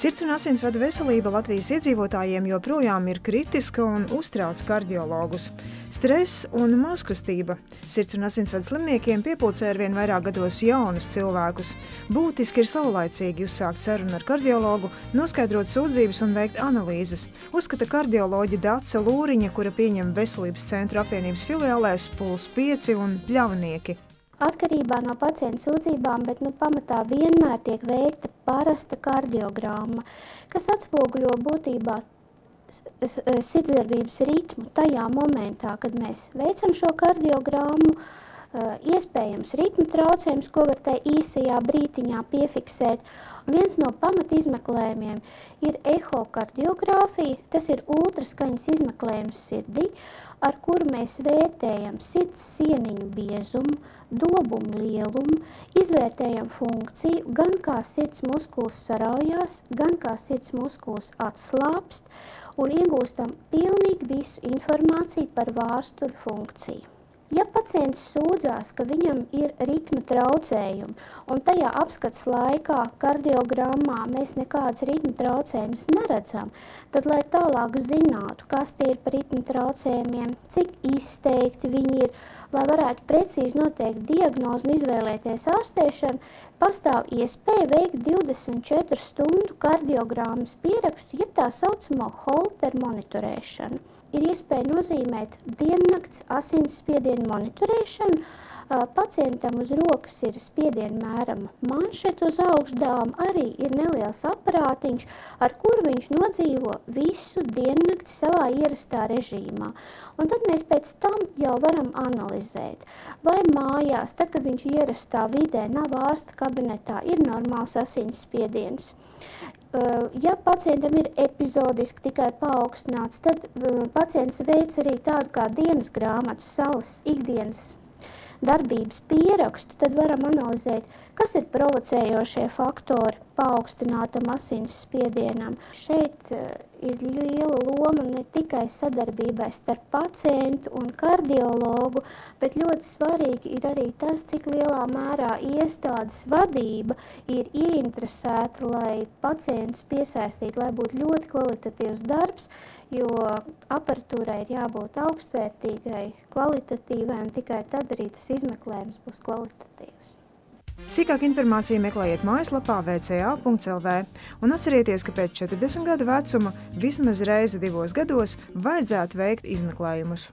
Sirds un asinsvadu veselība Latvijas iedzīvotājiem joprojām ir kritiska un uztrauc kardiologus. Stress un mazkustība. Sirds un asinsvadu slimniekiem piepūcē ar vien vairāk gados jaunus cilvēkus. Būtiski ir saulaicīgi uzsākt sarunu ar kardiologu, noskaidrot sūdzības un veikt analīzes. Uzskata kardioloģa Dace Lūriņa, kura pieņem veselības centru apvienības filiālēs Puls 5 un Pļavnieki. Atkarībā no pacienta sūdzībām, bet nu, pamatā vienmēr tiek veikta parasta kardiogramma, kas atspoguļo būtībā sirdsdarbības ritmu tajā momentā, kad mēs veicam šo kardiogrammu, iespējams ritmu traucējums, ko var tajā īsajā brītiņā piefiksēt. Un viens no pamat izmeklējumiem ir ehokardiogrāfija, tas ir ultraskaņas izmeklējums sirdī, ar kuru mēs vērtējam sirds sieniņu biezumu, dobumu lielumu, izvērtējam funkciju, gan kā sirds muskulis saraujās, gan kā sirds muskulis atslāpst, un iegūstam pilnīgi visu informāciju par vārstuļu funkciju. Ja pacients sūdzās, ka viņam ir ritma traucējumi, un tajā apskats laikā kardiogrammā mēs nekādus ritma traucējumus neredzam, tad, lai tālāk zinātu, kas tie ir par ritma traucējumiem, cik izteikti viņi ir, lai varētu precīzi noteikt diagnozi un izvēlēties ārstēšanu, pastāv iespēja veikt 24 stundu kardiogrammas pierakstu, jeb tā saucamo Holter monitorēšanu. Ir iespēja nozīmēt diennakts asinsspiedienu monitorēšanu. Pacientam uz rokas ir spiediena mērama manšeta uz augšdām, arī ir neliels aparātiņš, ar kuru viņš nodzīvo visu diennakti savā ierastā režīmā. Un tad mēs pēc tam jau varam analizēt, vai mājās, tad, kad viņš ierastā vidē nav ārsta kabinetā, ir normāls asinsspiediens. Ja pacientam ir epizodiski tikai paaugstināts, tad pacients veic arī tādu kā dienas grāmatu, savus ikdienas darbības pierakstu, tad varam analizēt, kas ir provocējošie faktori paaugstinātam asins spiedienam. Šeit uh, ir liela loma ne tikai sadarbībai starp pacientu un kardiologu, bet ļoti svarīgi ir arī tas, cik lielā mērā iestādes vadība ir ieinteresēta, lai pacientus piesaistītu, lai būtu ļoti kvalitatīvs darbs, jo aparatūrai ir jābūt augstvērtīgai, kvalitatīvai, un tikai tad arī tas izmeklējums būs kvalitatīvs. Sīkāk informāciju meklējiet mājaslapā vca.lv un atcerieties, ka pēc 40 gadu vecuma vismaz reizi divos gados vajadzētu veikt izmeklējumus.